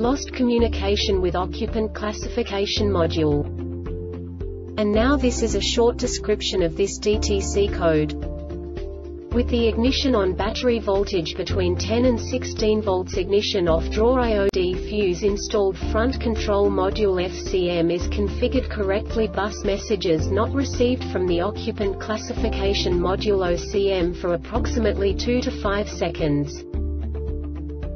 Lost communication with occupant classification module. And now this is a short description of this DTC code. With the ignition on battery voltage between 10 and 16 volts ignition off draw IOD fuse installed front control module FCM is configured correctly bus messages not received from the occupant classification module OCM for approximately 2 to 5 seconds.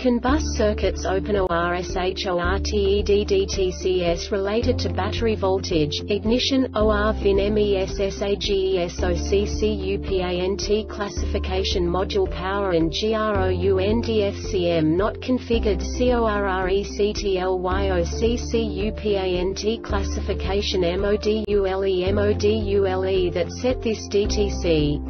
CAN bus circuits open ORSHORTEDDTCS related to battery voltage, ignition, OR VIN MESSAGESOCCUPANT classification module power and GROUNDFCM not configured CORRECTLYOCCUPANT classification MODULE MODULE that set this DTC.